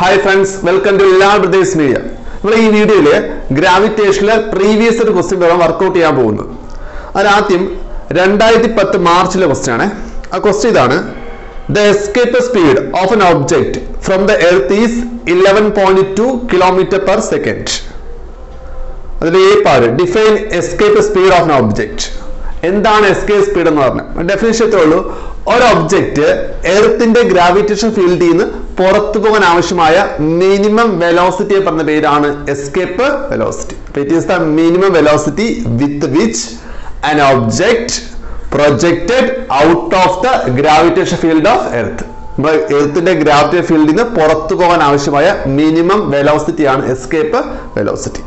Hi friends welcome to എല്ലാ brothers media നമ്മൾ ഈ വീഡിയോയിൽ ഗ്രാവിറ്റേഷനിലെ പ്രീവിയസ് ഒരു ക്വസ്റ്റ്യൻ വേണം വർക്കൗട്ട് ചെയ്യാൻ പോകുന്നത്. അതിനാദ്യം രണ്ടായിരത്തി പത്ത് മാർച്ചിലെ ക്വസ്റ്റ്യൻ ആണ്. ആ ക്വസ്റ്റ്യൻ ഇതാണ് the escape speed of an object from the earth is eleven point two kilometer per second അതിൽ ഈ പാട് define escape speed of an object എന്താണ് എസ്കേപ്പ് സ്പീഡ് എന്ന് പറഞ്ഞത്? ഡെഫിനേഷൻ ഇത്രേ ഉള്ളൂ? ഒരു ഒബ്ജക്റ്റ് എർത്തിന്റെ ഗ്രാവിറ്റേഷൻ ഫീൽഡിൽ നിന്ന് പുറത്തു പോകാൻ ആവശ്യമായ മിനിമം വെലോസിറ്റി പറഞ്ഞ പേരാണ് escape velocity minimum velocity with which an object projected out of the gravitation field of earth എർത്തിന്റെ gravity ഫീൽഡിൽ നിന്ന് പുറത്തു പോകാൻ ആവശ്യമായ മിനിമം വെലോസിറ്റി ആണ് എസ്കേപ്പ് വെലോസിറ്റി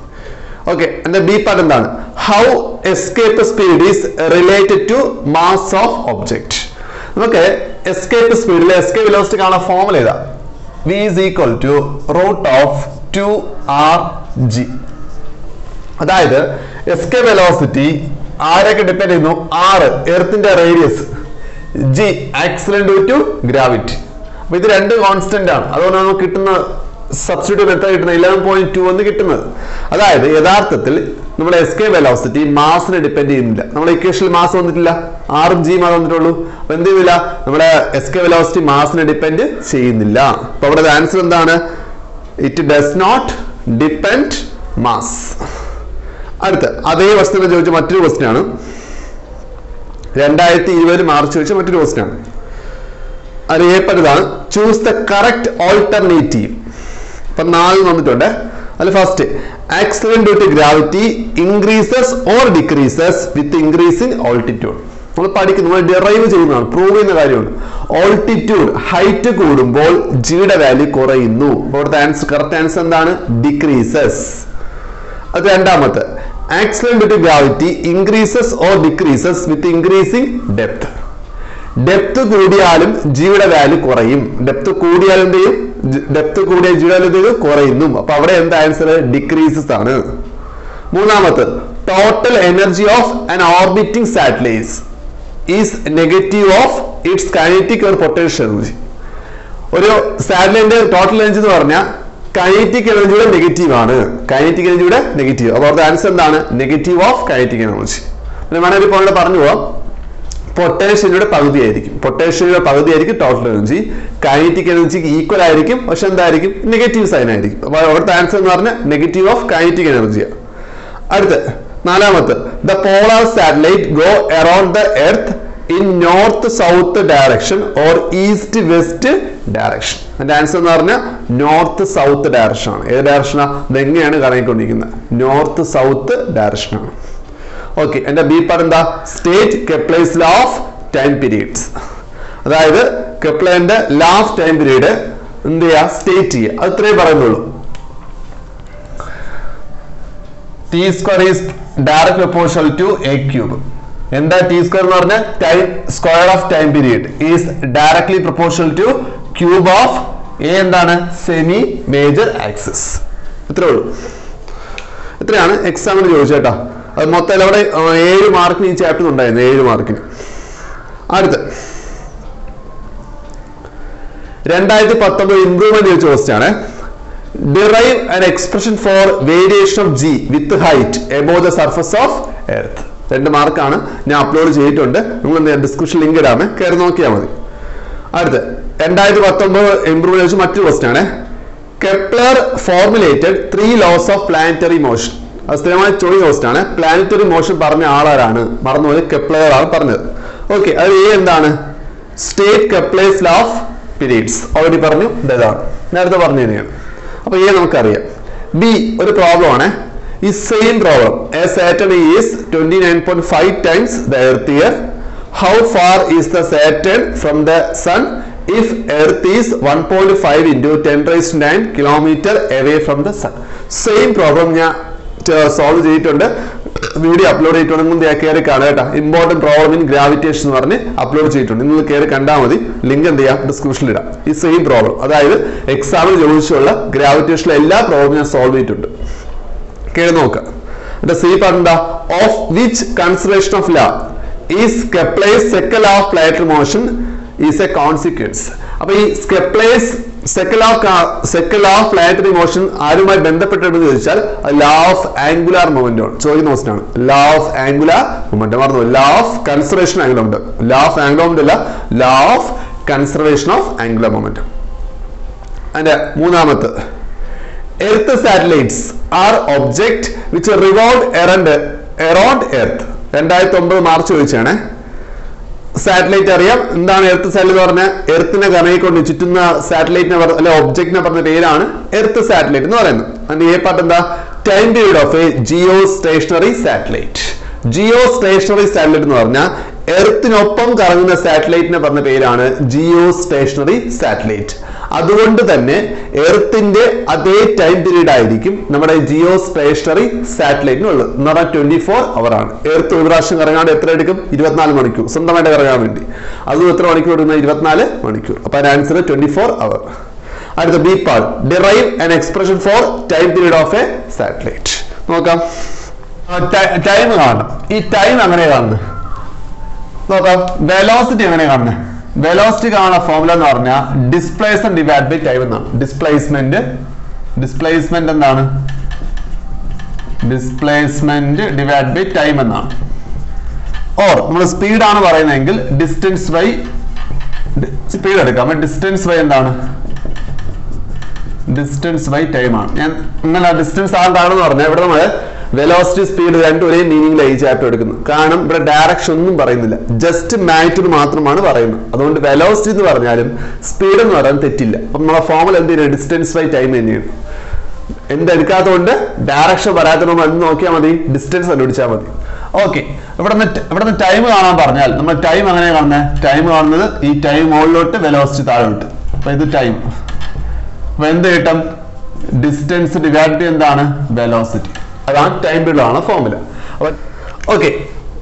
ഓക്കെ എന്റെ ബി പാർട്ട് എന്താണ്? How escape speed is related to mass of object നമുക്ക് escape സ്പീഡിൽ എസ്കേപ്പ് വെലോസിറ്റി കാണാൻ ഫോർമുല ഏതാ? V is equal to root of two R G അതായത് എസ്കേപ്പ് വെലോസിറ്റി ആരൊക്കെ depend ചെയ്യുന്നു? ആറ് എർത്തിന്റെ radius G accident to gravity അപ്പൊ ഇത് രണ്ട് കോൺസ്റ്റന്റ് ആണ്. അതുകൊണ്ട് നമുക്ക് കിട്ടുന്ന സബ്സ്റ്റിറ്റ്യൂട്ട് എത്ര കിട്ടുന്നത് ഇലവൻ പോയിന്റ് ടു എന്ന് കിട്ടുന്നത്. അതായത് യഥാർത്ഥത്തിൽ നമ്മുടെ എസ്കേ വെലോസിറ്റി മാസിനെ ഡിപ്പെൻഡ് ചെയ്യുന്നില്ല. നമ്മുടെ ഇക്വേഷനിൽ മാസ് വന്നിട്ടില്ല. ആറും ജി മാത്രം വന്നിട്ടുള്ളൂ. അപ്പൊ എന്ത് ചെയ്യില്ല നമ്മുടെ എസ് കെ വെലോസിറ്റി മാസിനെ ഡിപ്പെൻഡ് ചെയ്യുന്നില്ല. അപ്പൊ അവിടെ ആൻസർ എന്താണ്? It does not depend mass അടുത്ത അതേ വസ്തുത ചോദിച്ച മറ്റൊരു ക്വസ്റ്റ്യൻ ആണ്. രണ്ടായിരത്തി ഇരുപത് മാർച്ച് ചോദിച്ച മറ്റൊരു ക്വസ്റ്റ്യൻ ആണ്. അറിയപ്പെട്ടതാണ് ചൂസ് ദ കറക്റ്റ് ഓൾട്ടർനേറ്റീവ് ഇപ്പൊ നാല് വന്നിട്ടുണ്ട്. അതിൽ first accident due to gravity increases or decreases with increase in altitude നമ്മൾ പഠിക്കുന്നു നമ്മൾ ഡിറൈവ് ചെയ്യുന്നതാണ് പ്രൂവ് ചെയ്യുന്ന കാര്യമാണ്. ഓൾട്ടിറ്റ്യൂഡ് ഹൈറ്റ് കൂടുമ്പോൾ ജിയുടെ വാല്യൂ കുറയുന്നു. അവിടുത്തെ ആൻസർ കറക്റ്റ് ആൻസർ എന്താണ്? ഡിക്രീസസ് അത് രണ്ടാമത്തെ accident due to gravity increases or decreases with increasing depth depth കൂടിയാലും ജിയുടെ വാല്യൂ കുറയും. ഡെപ്ത് കൂടിയാലും എന്ത് ചെയ്യും? ഡെപ്ത് കൂടിയ വാല്യൂ കുറയുന്നു. അപ്പൊ അവിടെ എന്താ ആൻസർ ഡിക്രീസസ് ആണ്. മൂന്നാമത്തെ total energy of an orbiting satellites is negative of its kinetic or potential energy ഒരു സാറ്റലൈറ്റിന്റെ ടോട്ടൽ എനർജി എന്ന് പറഞ്ഞാൽ കൈനറ്റിക് എനർജിയുടെ നെഗറ്റീവ് ആണ്. കൈനറ്റിക് എനർജിയുടെ നെഗറ്റീവ് അപ്പോൾ അവരുടെ ആൻസർ എന്താണ്? നെഗറ്റീവ് ഓഫ് കൈനറ്റിക് എനർജി വേണമെങ്കിൽ ഇപ്പോൾ പറഞ്ഞു പോവാം പൊട്ടൻഷ്യലിയുടെ പകുതി ആയിരിക്കും പൊട്ടൻഷ്യലിയുടെ പകുതി ആയിരിക്കും ടോട്ടൽ എനർജി കൈനറ്റിക് എനർജിക്ക് ഈക്വൽ ആയിരിക്കും. പക്ഷെ എന്തായിരിക്കും? നെഗറ്റീവ് സൈൻ ആയിരിക്കും. അപ്പോൾ അവിടുത്തെ ആൻസർ എന്ന് പറഞ്ഞാൽ നെഗറ്റീവ് ഓഫ് കൈനറ്റിക് എനർജിയാണ് അടുത്ത് നാലാമത്തെ. The polar satellite go around the earth in north south direction or east west direction അതിന്റെ ആൻസർ എന്ന് പറഞ്ഞാൽ നോർത്ത് സൗത്ത് ഡയറക്ഷൻ ആണ്. ഏത് ഡയറക്ഷനാണ് ഇതെങ്ങനെയാണ് കറങ്ങിക്കൊണ്ടിരിക്കുന്നത്? നോർത്ത് സൗത്ത് ഡയറക്ഷൻ ആണ്. ഓക്കെ എന്റെ ബി പാർട്ട് എന്താ? State Kepler's law of time periods അതായത് കെപ്ലറിന്റെ ലോ ഓഫ് ടൈം പീരീഡ് എന്ത് ചെയ്യുക സ്റ്റേറ്റ് ചെയ്യുക. അത് പറയുന്നുള്ളൂ. T square is direct proportional to A cube എന്താ ടി സ്ക്വയർ എന്ന് പറഞ്ഞാൽ time square of time period is directly proportional to cube of A എന്താണ്? സെമി മേജർ ആക്സിസ് ഇത്രേ ഉള്ളൂ. ഇത്രയാണ് എക്സാമിന് ചോദിച്ചേട്ടാ മൊത്തം അവിടെ ഏഴ് മാർക്കിന് ഈ ചാപ്റ്റർ ഉണ്ടായിരുന്നു ഏഴ് മാർക്കിന് അടുത്ത്. രണ്ടായിരത്തി പത്തൊമ്പത് ഇംപ്രൂവ്മെന്റ് ചോദിച്ച ക്വസ്റ്റ്യൻ ആണ്. Derive an expression for variation of G with height above the surface of earth രണ്ട് മാർക്കാണ് ഞാൻ അപ്ലോഡ് ചെയ്തിട്ടുണ്ട്. നിങ്ങൾ ഡിസ്ക്രിപ്ഷൻ ലിങ്ക് ഇടാമേ. കയറി നോക്കിയാൽ മതി. അടുത്ത്. രണ്ടായിരത്തി പത്തൊമ്പത് ഇംപ്രൂവ്മെന്റ് ചോദിച്ച മറ്റൊരു question Kepler formulated three laws of planetary motion അത് സ്ഥിരമായി ചോയ് ഹോസ്റ്റ് ആണ്. പ്ലാനറ്ററി മോഷൻ പറഞ്ഞ ആളാരാണ്. മറന്നുപോയി. കെപ്ലർ ആണ് പറഞ്ഞത്. ഓക്കെ അത് എ എന്താണ്? State Kepler's of periods already പറഞ്ഞു. ഇതാണ് നേരത്തെ പറഞ്ഞു തന്നെയാണ്. അപ്പൊ എ നമുക്കറിയാം. ബി ഒരു പ്രോബ്ലം ആണ്. ഈ same problem A Saturn is twenty nine point five times the earth year how far is the Saturn from the sun if earth is one point five into ten rise nine kilometer away from the sun same problem ഞാൻ solve ചെയ്തിട്ടുണ്ട്. Video upload ചെയ്തിട്ടുണ്ട്. നിങ്ങൾ കയറി കാണുക കേട്ടോ. Important problem in gravitation എന്ന് പറഞ്ഞ് upload ചെയ്തിട്ടുണ്ട്. നിങ്ങൾ കയറി കണ്ടാൽ മതി. ലിങ്ക് എന്ത് ചെയ്യാം? ഡിസ്ക്രിപ്ഷനിൽ ഇടാം. ഈ സെയിം പ്രോബ്ലം അതായത് എക്സാമിൽ ചോദിച്ചുള്ള ഗ്രാവിറ്റേഷനിലെ എല്ലാ പ്രോബ്ലം ഞാൻ സോൾവ് ചെയ്തിട്ടുണ്ട്. കേറി നോക്കുക എന്നിട്ട് സി പറഞ്ഞാ of which consideration of law is Kepler's second of planetary motion is a consequence അപ്പൊ ഈ Kepler's second of second of planetary motion ആരുമായി ബന്ധപ്പെട്ടിട്ടെന്ന് ചോദിച്ചാൽ ലാ ഓഫ് ആംഗുലാർ മൊമെന്റോ ചോദിക്കുന്ന ക്വസ്റ്റൻ ആണ്. ലാ ഓഫ് ആംഗുലാർ മൊമെന്റ് മറന്നു law of conservation angular momentum law of angular momentum അല്ല law of conservation of angular moment അതിന്റെ മൂന്നാമത്തെ. Earth satellites are object which revolve around around earth രണ്ടായിരത്തി ഒമ്പത് March ചോദിച്ചാണ്. സാറ്റലൈറ്റ് അറിയാം. എന്താണ് എർത്ത് സാറ്റലൈറ്റ് പറഞ്ഞാൽ? എർത്തിനെ കറങ്ങിക്കൊണ്ട് ചുറ്റുന്ന സാറ്റലൈറ്റിനെ അല്ലെ ഒബ്ജക്റ്റിനെ പറഞ്ഞ പേരാണ് എർത്ത് സാറ്റലൈറ്റ് എന്ന് പറയുന്നത്. അതിന്റെ എ പാർട്ട് എന്താ? Time period of a geostationary satellite geostationary satellite എന്ന് പറഞ്ഞാൽ എർത്തിനൊപ്പം കറങ്ങുന്ന സാറ്റലൈറ്റിനെ പറഞ്ഞ പേരാണ് ജിയോ സ്റ്റേഷനറി സാറ്റലൈറ്റ് അതുകൊണ്ട് തന്നെ എർത്തിന്റെ അതേ ടൈം പീരീഡ് ആയിരിക്കും നമ്മുടെ ജിയോ സ്റ്റേഷനറി സാറ്റലൈറ്റിനുള്ളത്. എന്ന് പറഞ്ഞാൽ ട്വന്റി ഫോർ അവർ ആണ്. എർത്ത് ഒരു പ്രാവശ്യം കറങ്ങാണ്ട് എത്ര എടുക്കും? ഇരുപത്തിനാല് മണിക്കൂർ. സ്വന്തമായിട്ട് കറങ്ങാൻ വേണ്ടി. അതും എത്ര മണിക്കൂർ എടുക്കുന്ന? ഇരുപത്തിനാല് മണിക്കൂർ. അപ്പൊ അതിന്റെ ആൻസർ ട്വന്റി ഫോർ അവർ അടുത്ത B part derive an expression for time period of a satellite നോക്കാം. ടൈം കാണണം. ഈ ടൈം അങ്ങനെ കാണുന്നത്? നോക്കാം. വെലോസിറ്റി എങ്ങനെ കാണുന്നത്? വെലോസിറ്റി കാണുന്ന ഫോർമുല എന്ന് പറഞ്ഞാൽ ഡിസ്പ്ലേസ്മെന്റ് ഡിവൈഡ് ബൈ ടൈം എന്നാണ്. ഡിസ്പ്ലേസ്മെന്റ് ഡിസ്പ്ലേസ്മെന്റ് എന്താണ്? ഡിസ്പ്ലേസ്മെന്റ് ഡിവൈഡ് ബൈ ടൈം എന്നാണ്. ഓർ നമ്മൾ സ്പീഡ് ആണ് പറയുന്നതെങ്കിൽ ഡിസ്റ്റൻസ് ബൈ സ്പീഡ് എടുക്കാം. ഡിസ്റ്റൻസ് ബൈ എന്താണ്? ഡിസ്റ്റൻസ് ബൈ ടൈം ആണ്. ഞാൻ ഇങ്ങനെ ഡിസ്റ്റൻസ് ആണ് താഴെന്ന് പറഞ്ഞാൽ ഇവിടെ നമ്മൾ വെലോസിറ്റി സ്പീഡ് രണ്ടും ഒരേ മീനിങ്ങിലാണ് ഈ ചാപ്റ്റർ എടുക്കുന്നു. കാരണം ഇവിടെ ഡയറക്ഷൻ ഒന്നും പറയുന്നില്ല. ജസ്റ്റ് മാഗ്നിറ്റ്യൂഡ് മാത്രമാണ് പറയുന്നത്. അതുകൊണ്ട് വെലോസിറ്റി എന്ന് പറഞ്ഞാലും സ്പീഡ് എന്ന് പറയാൻ തെറ്റില്ല. അപ്പൊ നമ്മളെ ഫോമിൽ എന്ത് ചെയ്യുന്നത് ഡിസ്റ്റൻസ് ബൈ ടൈം തന്നെയാണ് എന്തെടുക്കാത്തതുകൊണ്ട് ഡയറക്ഷൻ വരാത്ത നമ്മൾ നോക്കിയാൽ മതി? ഡിസ്റ്റൻസ് കണ്ടുപിടിച്ചാൽ മതി. ഓക്കെ ഇവിടെ നിന്ന് ഇവിടെ നിന്ന് ടൈം കാണാൻ പറഞ്ഞാൽ നമ്മൾ ടൈം എങ്ങനെ കാണുന്നത് ടൈം കാണുന്നത് ഈ ടൈം മുകളിലോട്ട് വെലോസിറ്റി താഴോട്ട്. അപ്പൊ ഇത് ടൈം അപ്പൊ എന്ത് കിട്ടും? ഡിസ്റ്റൻസ് ഡിവൈഡ് എന്താണ്? വെലോസിറ്റി അതാണ് ടൈം പീരീഡ് ആണ് ഫോർമുല അപ്പൊ ഓക്കെ.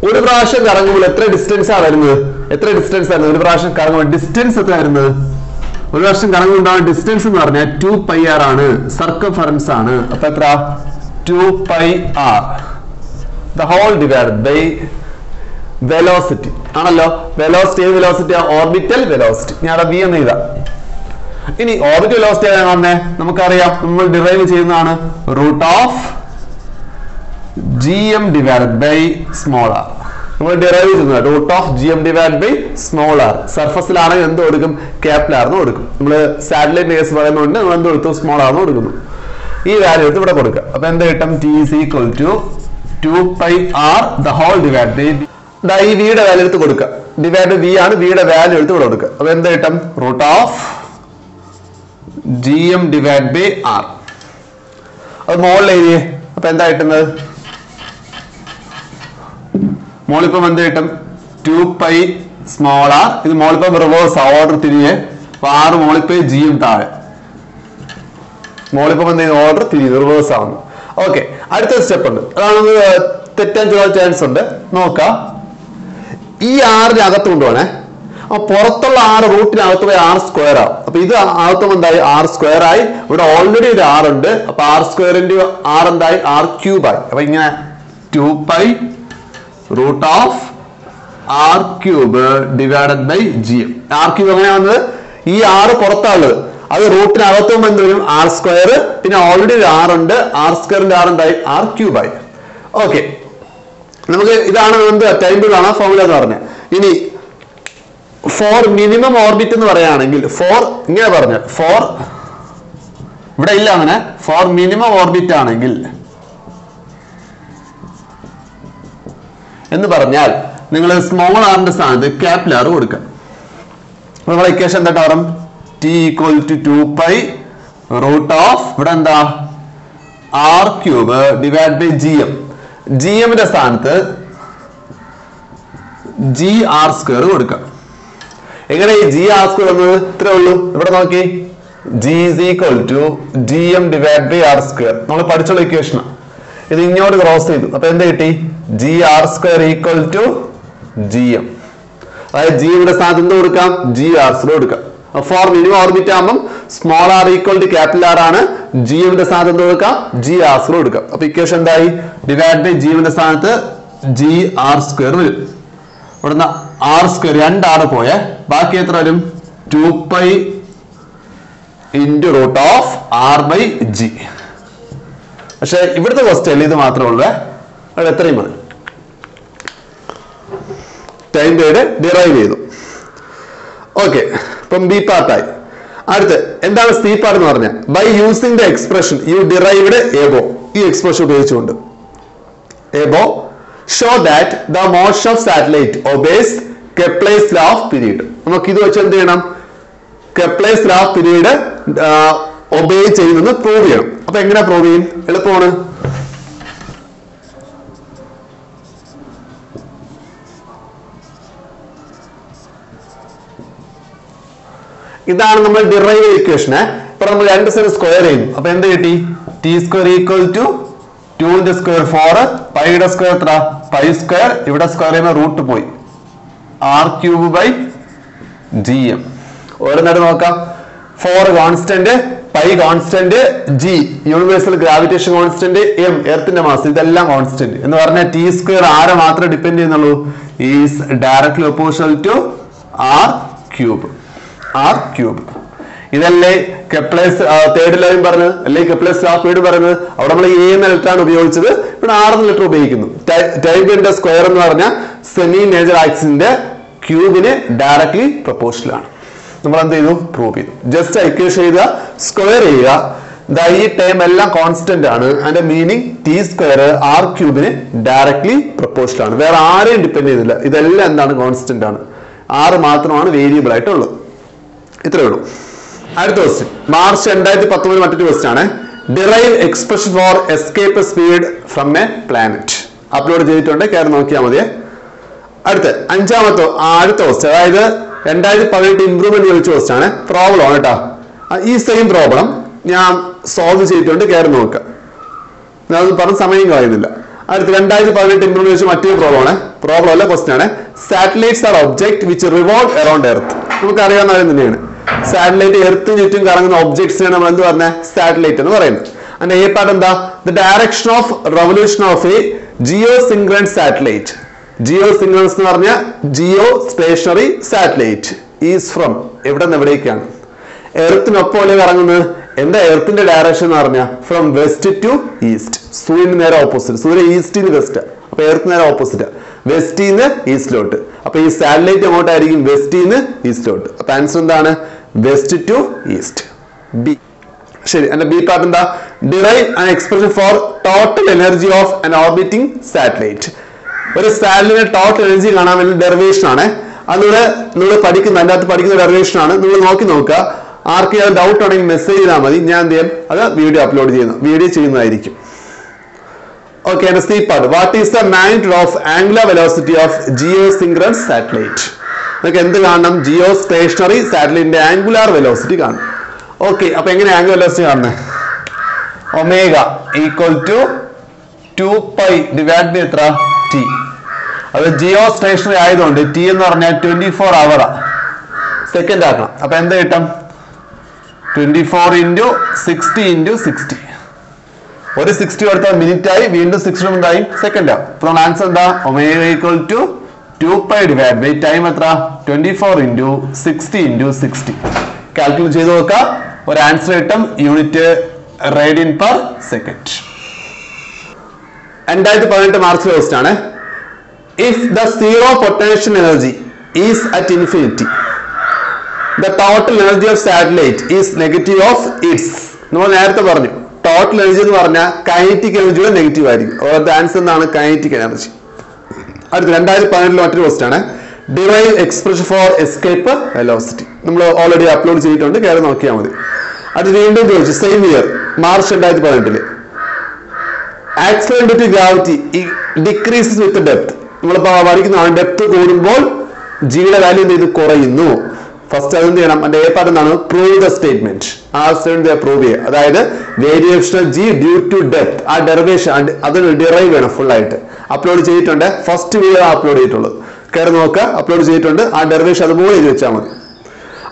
ഒരു പ്രാവശ്യം കറങ്ങുമ്പോൾ എത്ര ഡിസ്റ്റൻസ് ആ വരുന്നത്? എത്ര ഡിസ്റ്റൻസ് വരുന്നത്? ഒരു പ്രാവശ്യം കറങ്ങുമ്പോൾ ഡിസ്റ്റൻസ് എത്ര വരുന്നത്? ഒരു പ്രാവശ്യം കറങ്ങുമ്പോൾ ഡിസ്റ്റൻസ് എന്ന് പറഞ്ഞാൽ ടു പൈ ആർ ആണ്. സർക്കംഫറൻസ് ആണ്. അപ്പൊ എത്ര? Two pi R the whole divide by velocity ആണല്ലോ? വെലോസിറ്റി ഏത് വെലോസിറ്റി ഓർബിറ്റൽ വെലോസിറ്റി ഞാൻ അവിടെ വി എന്ന് എഴുതാം. ഇനി ഓർബിറ്റൽ വെലോസിറ്റി ഏതാണ് നമുക്കറിയാം. നമ്മൾ ഡിറൈവ് ചെയ്യുന്നതാണ് root of G M divide by small R നമ്മൾ ഡിറൈവ് ചെയ്യുന്നത് root of G M divide by small R സർഫസിലാണെങ്കിൽ എന്ത് കൊടുക്കും? ക്യാപിറ്റൽ എന്ന് കൊടുക്കും. നമ്മൾ സാറ്റലൈറ്റ് കേസ് പറയുന്നതുകൊണ്ട് നമ്മൾ എന്ത് കൊടുത്തു? സ്മോൾ ആർന്ന് കൊടുക്കുന്നു. ഈ വാല്യൂ എടുത്ത് ഇവിടെ കൊടുക്കുക. അപ്പൊ എന്ത് കിട്ടും? T is equal to two pi R the whole divide by ദാ ഈ വിയുടെ വാല്യൂ എടുത്ത് കൊടുക്കുക. ഡിവൈഡ് വി ആണ് വിയുടെ വാല്യൂ എടുത്ത് ഇവിടെ കൊടുക്കുക. അപ്പൊ എന്ത് കിട്ടും? Root of G M divide by R അത് എഴുതിയേ അപ്പൊ എന്താ കിട്ടുന്നത്? മോളിപ്പം എന്ത് കിട്ടും? ടു പൈ സ്മോൾ ആർ ഇത് മോളിപ്പം റിവേഴ്സ് ഓർഡർ തിരികെ. അപ്പൊ ആറ് മോളിപ്പൈ ജിയും താഴെ. മോളിപ്പം എന്ത് ചെയ്യുന്നു ഓർഡർ തിരികെ. റിവേഴ്സ് ആവുന്നു. ഓക്കെ അടുത്ത സ്റ്റെപ്പ് ഉണ്ട്. അതാണ് തെറ്റാൻ ചാൻസ് ഉണ്ട്. നോക്കാം. ഈ ആറിന് അകത്ത് കൊണ്ടുപോകണേ. അപ്പൊ പുറത്തുള്ള ആറ് റൂട്ടിനകത്ത് പോയി ആർ സ്ക്വയർ ആവും. അപ്പൊ ഇത് അകത്തും എന്തായി? ആർ സ്ക്വയർ ആയി. ഇവിടെ ഓൾറെഡി ഒരു ആർ ഉണ്ട്. അപ്പൊ ആർ സ്ക്വയറിന്റെ ആർ എന്തായി? ആർ ക്യൂബ് അപ്പൊ ഇങ്ങനെ two pi root of R cube divided by G M. R cube എങ്ങനെയാ വന്നത്? ഈ ആറ് പുറത്താണുള്ളത് അത് റൂട്ടിനകത്തും എന്ത് വരും. ആർ സ്ക്വയർ പിന്നെ ഓൾറെഡി ഒരു ആർ ഉണ്ട്. ആർ സ്ക്വയറിന്റെ ആർ എന്തായി? ആർ ക്യൂബ് ആയി. ഓക്കെ. നമുക്ക് ഇതാണ് എന്ത്? ടൈം ടേബിൾ ആണ്. ഫോർമുല എന്ന് പറഞ്ഞത് ഇനി ഫോർ മിനിമം ഓർബിറ്റ് എന്ന് പറയുകയാണെങ്കിൽ ഫോർ ഇങ്ങനെ പറഞ്ഞു. ഫോർ ഇവിടെ ഇല്ല അങ്ങനെ. ഫോർ മിനിമം ഓർബിറ്റ് ആണെങ്കിൽ എന്ന് പറഞ്ഞാൽ നിങ്ങൾ സ്മോൾ ആറിന്റെ സ്ഥാനത്ത് ക്യാപിറ്റൽ ആർ കൊടുക്കുക. അപ്പൊ നമ്മളെ ഇക്വേഷൻ എന്താ ടോറം T equal to two pi root of ഇവിടെ എന്താ? R cube divide by G M G എമ്മിന്റെ സ്ഥാനത്ത് ജി ആർ സ്ക്വയർ കൊടുക്കാം എങ്ങനെ ഈ ജി ആർ സ്ക്വയർ എന്നത് ഇത്രേ ഉള്ളൂ. ഇവിടെ നോക്കി. G is equal to G M divide by R square നമ്മൾ പഠിച്ചുള്ള ഇക്വേഷനാണ് ഇത് ഇങ്ങോട്ട് ക്രോസ് ചെയ്തു. അപ്പൊ എന്ത് കിട്ടി? G R square equal to G M അതായത് ജി യുടെ സ്ഥാനത്ത് എന്ത് കൊടുക്കാം? ജി ആർ സ്ക്വയർ കൊടുക്കാം. ഫോർ മിനിമം ഓർബിറ്റ് ആകുമ്പോൾ small R equal to capital R ആണ്. ജി യുടെ സ്ഥാനത്ത് എന്ത് കൊടുക്കാം? ജി ആർ സ്ക്വയർ കൊടുക്കാം. അപ്പൊ ഇക്വേഷൻ എന്തായി? ഡിവൈഡ് ബൈ ജി യുടെ സ്ഥാനത്ത് ജി ആർ സ്ക്വയർ വരും. ഇവിടുന്ന് ആർ സ്ക്വയർ രണ്ടാണ് പോയെ. ബാക്കി എത്ര വരും? Two pi into root of R by G പക്ഷെ ഇവിടുത്തെ ക്വസ്റ്റ്യൻ ഇത് മാത്രമേ ഉള്ളൂ? അവിടെ എത്രയും മതി ടൈം പീരീഡ് ഡിറൈവ് ചെയ്തു. ഓക്കെ ഇപ്പം ബി പാർട്ടായി അടുത്ത് എന്താണ് സി പാർട്ട് എന്ന് പറഞ്ഞാൽ by using the expression you derived above ഈ എക്സ്പ്രഷൻ ഉപയോഗിച്ചുകൊണ്ട്. Above show that the motion of satellite obeys Kepler's law of period നമുക്ക് ഇത് വെച്ച് എന്ത് ചെയ്യണം? Kepler's law of period obey ചെയ്യുന്നത് പ്രൂവ് ചെയ്യണം. അപ്പൊ എങ്ങനെ പ്രൂവ് ചെയ്യും എളുപ്പമാണ്. ഇതാണ് നമ്മൾ ഡിറൈവ് ഇക്വേഷന് ഇപ്പൊ നമ്മൾ രണ്ട് സൈഡ് സ്ക്വയർ ചെയ്യും അപ്പൊ എന്ത് കിട്ടി? ടി സ്ക്വയർ ഈക്വൽ ടു ടൂന്റെ സ്ക്വയർ ഫോർ പൈയുടെ സ്ക്വയർ എത്ര? പൈ സ്ക്വയർ ഇവിടെ സ്ക്വയർ ചെയ്യുന്ന റൂട്ട് പോയി. R cube by G M ഓരോന്നായിട്ട് നോക്കാം. Four constant pi constant G universal gravitation constant M എർത്തിന്റെ mass ഇതെല്ലാം കോൺസ്റ്റന്റ് എന്ന് പറഞ്ഞാൽ ടി സ്ക്വയർ ആരെ മാത്രമേ ഡിപെൻഡ് ചെയ്യുന്നുള്ളൂ? Is directly ഒപ്പോസിഷൽ to R cube R cube ഇതല്ലേ കെപ്ലേസ് തേർഡ് ലൈൻ പറഞ്ഞത്? അല്ലെങ്കിൽ കെപ്ലേസ് ലാ വീട് പറഞ്ഞത്? അവിടെ നമ്മൾ എ എന്ന ലെറ്ററാണ് ഉപയോഗിച്ചത്. ഇവിടെ ആർ എന്ന ലെറ്റർ ഉപയോഗിക്കുന്നു. ടൈബിന്റെ സ്ക്വയർ എന്ന് പറഞ്ഞാൽ സെമി മേജർ ആക്സിന്റെ ക്യൂബിന് ഡയറക്ട്ലി ആണ്. നമ്മൾ എന്ത് ചെയ്തു. പ്രൂവ് ചെയ്തു ജസ്റ്റ് ഐക്വേഷൻ ചെയ്ത സ്ക്വയർ ചെയ്യുക. ദാ ഈ ടേം എല്ലാം കോൺസ്റ്റന്റ് ആണ്. അതിന്റെ മീനിങ് ടി സ്ക്വയർ ആർ ക്യൂബിന് ഡയറക്ട്ലി പ്രപ്പോസ്ഡ് ആണ്. വേറെ ആരെയും ഡിപ്പെൻഡ് ചെയ്തില്ല. ഇതെല്ലാം എന്താണ്? കോൺസ്റ്റന്റ് ആണ്. ആറ് മാത്രമാണ് വേരിയബിൾ ആയിട്ടുള്ളത്. ഇത്രയേ ഉള്ളൂ. അടുത്ത ക്വസ്റ്റ്യൻ മാർച്ച് രണ്ടായിരത്തി പത്തൊമ്പത് മറ്റൊരു ക്വസ്റ്റ്യൻ ആണ്. Derive expression for escape speed from a planet upload ചെയ്തിട്ടുണ്ട്. കയറി നോക്കിയാൽ മതിയെ. അടുത്ത അഞ്ചാമത്തെ അടുത്ത ക്വസ്റ്റ്യൻ അതായത് രണ്ടായിരത്തി പതിനെട്ട് ഇംപ്രൂവ്മെന്റ് ചോദിച്ച ക്വസ്റ്റാണ് പ്രോബ്ലം ആണ്. കേട്ടോ ഈ സെയിം പ്രോബ്ലം ഞാൻ സോൾവ് ചെയ്തിട്ടുണ്ട്. കയറി നോക്കുക ഞാൻ പറഞ്ഞ സമയം കളയുന്നില്ല. അടുത്ത് രണ്ടായിരത്തി പതിനെട്ട് ഇംപ്രൂവ്മെന്റ് വെച്ച് മറ്റൊരു പ്രോബ്ലം ആണ്. പ്രോബ്ലം അല്ല ക്വസ്റ്റൻ ആണ്. Satellites are object which revolve around earth നമുക്ക് അറിയാവുന്ന കാര്യം തന്നെയാണ്. സാറ്റലൈറ്റ് എർത്ത് ചുറ്റും കറങ്ങുന്ന ഒബ്ജക്ട്സിനെ നമ്മൾ എന്ത് പറഞ്ഞ? സാറ്റലൈറ്റ് എന്ന് പറയുന്നത്. അതിന്റെ ഏ പാർട്ട് എന്താ? The direction of revolution of a geosynchronous satellite geo signals എന്ന് പറഞ്ഞ geostationary satellite is from എവിടെ നിന്ന് എവിടേക്കാണ്? എർത്തിനൊപ്പം അല്ലേ കറങ്ങുന്നത്? എന്താ എർത്തിന്റെ ഡയറക്ഷൻ എന്ന് പറഞ്ഞാൽ ഫ്രം വെസ്റ്റ് ടു ഈസ്റ്റ് സൂര്യന് നേരെ ഓപ്പോസിറ്റ് സൂര്യൻ ഈസ്റ്റിൽ വെസ്റ്റ് അപ്പൊ എർത്ത് നേരെ ഓപ്പോസിറ്റ് വെസ്റ്റിൽ നിന്ന് ഈസ്റ്റിലോട്ട് അപ്പൊ ഈ സാറ്റലൈറ്റ് എങ്ങോട്ടായിരിക്കും? വെസ്റ്റിൽ നിന്ന് ഈസ്റ്റിലോട്ട് അപ്പൊ ആൻസർ എന്താണ്? വെസ്റ്റ് ടു ഈസ്റ്റ് ബി ശരി. എന്റെ ബി പാർട്ട് എന്താ? Derive an expression for total energy of an orbiting satellite ഒരു സാറ്റലൈറ്റ് ടോട്ടൽ എനർജി കാണാൻ വേണ്ടി ഡെറിവേഷൻ ആണ്. അതിലൂടെ നിങ്ങൾ പഠിക്കുന്ന അതിന്റെ അകത്ത് പഠിക്കുന്ന ഡെറിവേഷൻ ആണ്. നിങ്ങൾ നോക്കി നോക്കുക. ആർക്കെങ്കിലും ഡൗട്ട് ഉണ്ടെങ്കിൽ മെസ്സേജ് ചെയ്താൽ മതി. ഞാൻ എന്ത് ചെയ്യും? അത് വീഡിയോ അപ്ലോഡ് ചെയ്യുന്നു. വീഡിയോ ചെയ്യുന്നതായിരിക്കും. ഓക്കെ എന്റെ C part what is the magnitude of angular velocity of geosynchronous satellite നിങ്ങൾക്ക് എന്ത് കാണണം? ജിയോ സ്റ്റേഷനറി സാറ്റലൈറ്റിന്റെ ആംഗുലാർ വെലോസിറ്റി കാണണം. ഓക്കെ അപ്പൊ എങ്ങനെ ആംഗുലർ വെലോസിറ്റി കാണുന്നത് omega equal to two pi divide by എത്ര? ടി അത് ജിയോ സ്റ്റേഷനറി ആയതുകൊണ്ട് ടി എന്ന് പറഞ്ഞാൽ ട്വന്റി ഫോർ അവറാ സെക്കൻഡ് ആക്കണം. അപ്പൊ എന്ത് കിട്ടും? Twenty four into sixty into sixty ഒരു സിക്സ്റ്റി കൊടുത്താൽ മിനിറ്റ് ആയി വീണ്ടും സിക്സ്റ്റി ഉണ്ടായി. സെക്കൻഡ് ആവും അപ്പൊ നമ്മുടെ ആൻസർ എന്താ? Omega equal to two pi divide by time എത്ര? Twenty four into sixty into sixty calculate ചെയ്ത് നോക്കാം. ഒരു ആൻസർ കിട്ടും. യൂണിറ്റ് റേഡിയൻ പെർ സെക്കൻഡ് രണ്ടായിരത്തി പതിനെട്ട് മാർച്ച് ഫസ്റ്റ് ആണ്. If the zero potential energy is at infinity the total energy of satellite is negative of its നമ്മൾ നേരത്തെ പറഞ്ഞു ടോട്ടൽ എനർജി എന്ന് പറഞ്ഞാൽ കൈനറ്റിക് എനർജിയുടെ നെഗറ്റീവ് ആയിരിക്കും. ഓരോ ആൻസർ എന്നാണ് കൈനറ്റിക് എനർജി അടുത്ത രണ്ടായിരത്തി പതിനെട്ടിൽ മറ്റൊരു ക്വസ്റ്റ് ആണ്. Divide expression for escape velocity നമ്മൾ ഓൾറെഡി അപ്ലോഡ് ചെയ്തിട്ടുണ്ട്. കയറി നോക്കിയാൽ മതി. അത് വീണ്ടും ചോദിച്ചു സെയിം ഇയർ മാർച്ച് രണ്ടായിരത്തി പതിനെട്ടിൽ accident to gravity decreases with depth നമ്മൾ പഠിക്കുന്നതാണ് ഡെപ്ത് കൂടുമ്പോൾ ജിയുടെ വാല്യൂ എന്ത് ചെയ്ത്? കുറയുന്നു. ഫസ്റ്റ് അതെന്ത് ചെയ്യണം? അതിന്റെ എ പാർട്ട് എന്താണ്? പ്രൂവ് ദ സ്റ്റേറ്റ്മെന്റ് ആ സ്റ്റേറ്റ്മെന്റ് പ്രൂവ് ചെയ്യുക. അതായത് variation G due to depth ആ ഡെറിവേഷൻ അതിന് ഡിറൈവ് വേണം ഫുൾ ആയിട്ട്. അപ്ലോഡ് ചെയ്തിട്ടുണ്ട്. ഫസ്റ്റ് വീഡിയോ അപ്ലോഡ് ചെയ്തിട്ടുള്ളത്. കയറി നോക്കുക. അപ്ലോഡ് ചെയ്തിട്ടുണ്ട്. ആ ഡെറിവേഷൻ അതുപോലെ എഴുതി വെച്ചാൽ മതി.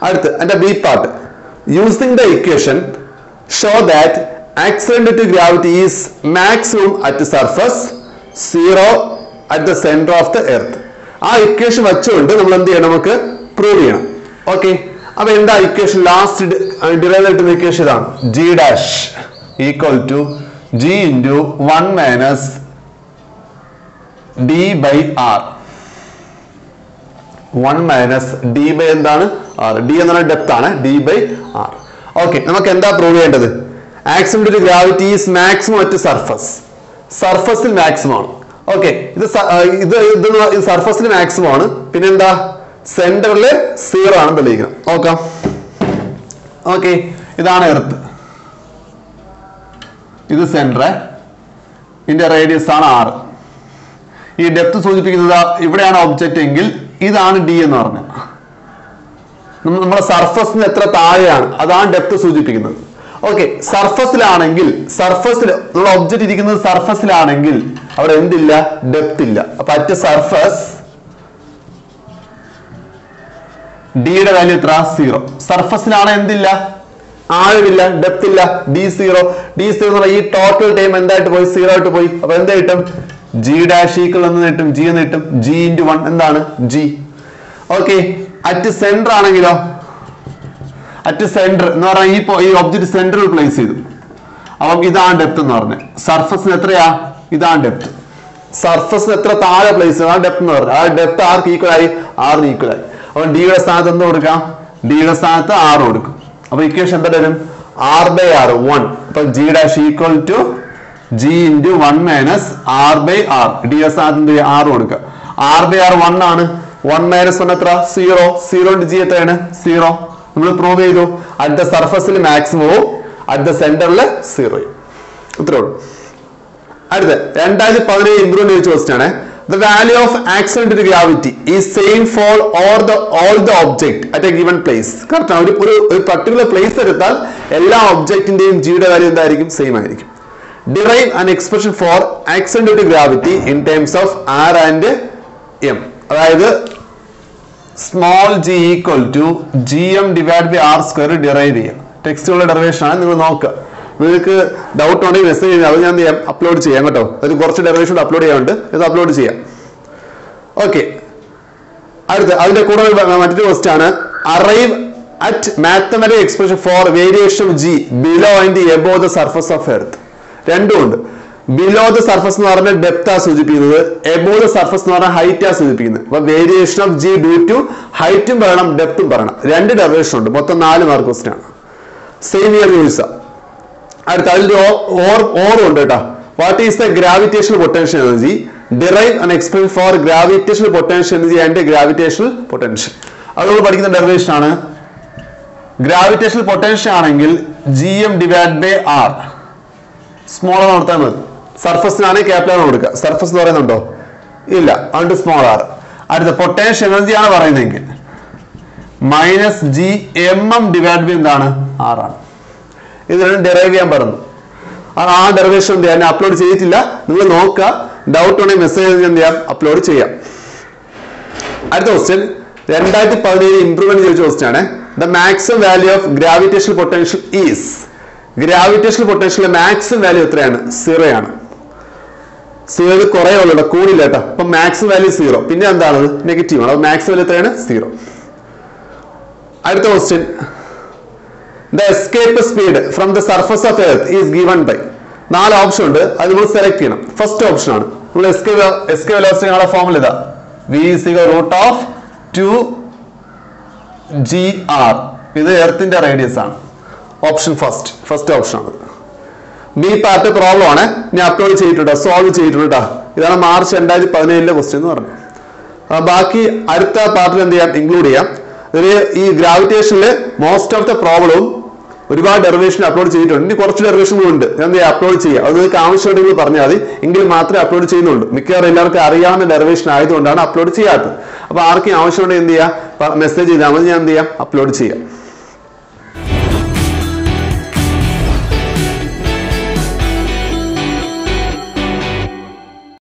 അടുത്ത് എന്റെ B part using the equation show that accident to gravity is maximum at surface zero at the center of the earth ആ ഇക്വേഷൻ വെച്ചുകൊണ്ട് നമ്മൾ എന്ത് ചെയ്യണം നമുക്ക് പ്രൂവ് ചെയ്യണം. ഓക്കെ അപ്പൊ എന്താ ഇക്വേഷൻ ലാസ്റ്റ് ഡിറൈവ് കിട്ടുന്ന ഇക്വേഷൻ ഇതാണ്. G dash equal to G into one minus D by R one minus D by എന്താണ്? ആർ ഡി എന്നുള്ള ഡെപ്ത് ആണ്. ഡി ബൈ ആർ ഓക്കെ നമുക്ക് എന്താ പ്രൂവ് ചെയ്യേണ്ടത്? Accident gravity is maximum at surface സർഫസിൽ maximum ആണ്. Okay ഇത് ഇത് ഇത് സർഫസിൽ മാക്സിമം ആണ്. പിന്നെന്താ? സെന്ററിൽ സീറോ ആണ് തെളിയിക്കണം. നോക്കാം. ഓക്കെ ഇതാണ് എർത്ത് ഇത് സെന്റർ ഇതിന്റെ റേഡിയസ് ആണ് ആറ് ഈ ഡെപ്ത് സൂചിപ്പിക്കുന്നത് ഇവിടെയാണ് ഒബ്ജക്റ്റ് എങ്കിൽ ഇതാണ് ഡി എന്ന് പറഞ്ഞത് നമ്മ- നമ്മുടെ സർഫസിന് എത്ര താഴെയാണ് അതാണ് ഡെപ്ത് സൂചിപ്പിക്കുന്നത്. ഓക്കെ സർഫസിലാണെങ്കിൽ സർഫസിൽ നമ്മുടെ ഒബ്ജക്റ്റ് ഇരിക്കുന്നത് സർഫസിലാണെങ്കിൽ അവിടെ എന്തില്ല? ഡെപ്ത് ഇല്ല. അപ്പൊ അറ്റ് സർഫസ് ഡിയുടെ വാല്യൂ എത്ര? സീറോ സർഫസിലാണ് എന്തില്ല? ആഴമില്ല. ഡെപ്ത് ഇല്ല. ഡി സീറോ ഡി സീറോ എന്ന് പറഞ്ഞാൽ ഈ ടോട്ടൽ ടൈം എന്തായിട്ട് പോയി? സീറോ ആയിട്ട് പോയി. അപ്പൊ എന്ത് കിട്ടും? ജി ഡാഷ് ഈക്വൽ എന്ന് കിട്ടും. ജി എന്ന് കിട്ടും. ജി ഇന്റു വൺ എന്താണ്? ജി ഓക്കെ അറ്റ് സെന്റർ ആണെങ്കിലോ അറ്റ് സെന്റർ എന്ന് പറഞ്ഞാൽ ഈ ഈ ഒബ്ജക്ട് സെന്ററിൽ പ്ലേസ് ചെയ്തു. അപ്പം ഇതാണ് ഡെപ്ത് എന്ന് പറഞ്ഞത് സർഫസിന് എത്രയാ? ഇതാണ് ഡെപ്ത് സർഫസിന് എത്ര താഴെ പ്ലേസ് ചെയ്തു? ആ ഡെപ്ത് എന്ന് പറഞ്ഞു. ആ ഡെപ്ത് ആർക്ക് ഈക്വൽ ആയി? ആറിന് ഈക്വൽ ആയി. അപ്പൊ ഡിയുടെ സ്ഥാനത്ത് എന്ത് കൊടുക്കാം? ഡിയുടെ സ്ഥാനത്ത് ആർ കൊടുക്കും. അപ്പൊ ഇക്വേഷൻ എന്താ വരും? ആർ ബൈ ആർ വൺ അപ്പൊ G dash equal to G into one minus R by R ഡിയുടെ സ്ഥാനത്ത് എന്ത് ആർ കൊടുക്കുക. ആർ ബൈ ആർ വൺ ആണ്. വൺ മൈനസ് വൺ എത്ര? സീറോ സീറോ ഇന്റു ജി എത്രയാണ്? സീറോ നമ്മൾ പ്രൂവ് ചെയ്തു. അറ്റ് ദ സർഫസിൽ മാക്സിമവും അറ്റ് ദ സെന്ററിൽ സീറോയും ഇത്രേ ഉള്ളൂ. അടുത്ത രണ്ടായിരത്തി പതിനേഴ് ഇംപ്രൂവ് ചോദിച്ച ക്വസ്റ്റ്യൻ ആണ്. The value of accident to gravity ഈ same fall or the all the object at a given place correct ആണ് ഒരു ഒരു പർട്ടിക്കുലർ പ്ലേസ് എടുത്താൽ എല്ലാ ഒബ്ജക്റ്റിന്റെയും ജിയുടെ വാല്യൂ എന്തായിരിക്കും? സെയിം ആയിരിക്കും. Derive an expression for accident gravity in terms of R and M അതായത് small G equal to G M divide by R square derive ചെയ്യാം ടെക്സ്റ്റുകളുടെ ഡെറിവേഷൻ ആണ് നിങ്ങൾ നോക്കുക. നിങ്ങൾക്ക് ഡൗട്ട് ഉണ്ടെങ്കിൽ മെസ്സേജ് ചെയ്യാം അത് ഞാൻ അപ്ലോഡ് ചെയ്യാം കേട്ടോ. അതിന് കുറച്ച് ഡെറിവേഷൻ അപ്ലോഡ് ചെയ്യാനുണ്ട്. ഇത് അപ്ലോഡ് ചെയ്യാം. ഓക്കെ അടുത്ത അതിന്റെ കൂടെ മറ്റൊരു ക്വസ്റ്റ് ആണ്. Arrive at mathematic expression for variation G below and above the surface of earth രണ്ടും ഉണ്ട്. ബിലോ ദ സർഫസ് എന്ന് പറഞ്ഞാൽ ഡെപ്ത് സൂചിപ്പിക്കുന്നത്. എബോ ദ സർഫസ് എന്ന് പറഞ്ഞാൽ ഹൈറ്റ് ആ സൂചിപ്പിക്കുന്നത്. അപ്പൊ variation of G due to ഹൈറ്റും പറയണം ഡെപ്തും പറയണം രണ്ട് ഡെറിവേഷൻ ഉണ്ട്. മൊത്തം നാല് മാർക്ക് ക്വസ്റ്റ്യൻ ആണ്. സെയിം ഇയർ യൂസ് അടുത്ത അതിൽ ഓർ ഉണ്ട് കേട്ടോ. What is the gravitational potential energy derive and explain for gravitational potential energy and gravitational potential അത് നമ്മൾ പഠിക്കുന്ന ഡെറിവേഷൻ ആണ്. ഗ്രാവിറ്റേഷണൽ പൊട്ടൻഷ്യൽ ആണെങ്കിൽ G M divide by R small നടത്താൻ മതി സർഫസിനാണെങ്കിൽ ക്യാപിറ്റൽ കൊടുക്കുക. സർഫസ് എന്ന് പറയുന്നുണ്ടോ? ഇല്ല. അതുകൊണ്ട് സ്മോൾ ആർ അടുത്ത പൊട്ടൻഷ്യൽ എനർജി ആണ് പറയുന്നതെങ്കിൽ. Minus G M M divide by എന്താണ്? ആറാണ് ഇത് രണ്ടും ഡെറൈവ് ചെയ്യാൻ പറഞ്ഞു. ആ- ഡെറിവേഷൻ എന്ത് ചെയ്യാൻ? അപ്ലോഡ് ചെയ്തിട്ടില്ല. നിങ്ങൾ നോക്കുക. ഡൗട്ട് ഉണ്ടെങ്കിൽ മെസ്സേജ് എന്ത് ചെയ്യാം? അപ്ലോഡ് ചെയ്യാം. അടുത്ത ക്വസ്റ്റ്യൻ രണ്ടായിരത്തി പതിനേഴ് ഇംപ്രൂവ്മെന്റ് ചോദിച്ച ക്വസ്റ്റ്യൻ ആണ്. The maximum value of gravitational potential is gravitational പൊട്ടൻഷ്യലിന്റെ maximum value എത്രയാണ്? സീറോ ആണ്. സീറോ കുറേ ഉള്ളൂ കൂടില്ല കേട്ടോ അപ്പൊ മാക്സിമം വാല്യൂ സീറോ പിന്നെ എന്താണ് നെഗറ്റീവ് ആണ്. മാക്സ് വാല്യൂ എത്രയാണ്? സീറോ അടുത്ത question the escape speed from the surface of earth is given by നാല് ഓപ്ഷൻ ഉണ്ട്. അത് നമ്മൾ സെലക്ട് ചെയ്യണം. ഫസ്റ്റ് ഓപ്ഷൻ ആണ്. നമ്മൾ എസ്കേപ്പ് എസ്കേ വെലോസിറ്റി ഫോമിൽ ഇതാ. V Zika root of two G R ഇത് എർത്തിന്റെ റേഡിയസ് ആണ്. ഓപ്ഷൻ ഫസ്റ്റ് ഫസ്റ്റ് ഓപ്ഷൻ ആണ്. ബി പാർട്ട് പ്രോബ്ലം ആണ്. ഞാൻ അപ്ലോഡ് ചെയ്തിട്ടുണ്ട്? സോൾവ് ചെയ്തിട്ടുണ്ട് ട്ടോ. ഇതാണ് മാർച്ച് രണ്ടായിരത്തി പതിനേഴിലെ ക്വസ്റ്റ്യൻ എന്ന് പറഞ്ഞു ബാക്കി അടുത്ത പാർട്ടിൽ എന്ത് ചെയ്യാം? ഇൻക്ലൂഡ് ചെയ്യാം. ഇതിൽ ഈ ഗ്രാവിറ്റേഷനിൽ മോസ്റ്റ് ഓഫ് ദ പ്രോബ്ലവും ഒരുപാട് ഡെറിവേഷൻ അപ്ലോഡ് ചെയ്തിട്ടുണ്ട്. ഇനി കുറച്ച് ഡെറിവേഷനുകളും ഉണ്ട്. എന്ത് ചെയ്യാം അപ്ലോഡ് ചെയ്യാം. അത് നിങ്ങൾക്ക് ആവശ്യമുണ്ടെങ്കിൽ പറഞ്ഞാൽ മതി. എങ്കിൽ മാത്രമേ അപ്ലോഡ് ചെയ്യുന്നുള്ളൂ. മിക്കവാറും എല്ലാവർക്കും അറിയാവുന്ന ഡെറിവേഷൻ ആയതുകൊണ്ടാണ് അപ്ലോഡ് ചെയ്യാത്തത്. അപ്പോൾ ആർക്കും ആവശ്യമുണ്ടെങ്കിൽ എന്ത് ചെയ്യുക മെസ്സേജ് ചെയ്താൽ മതി. ഞാൻ എന്ത് ചെയ്യാം? അപ്ലോഡ് ചെയ്യാം.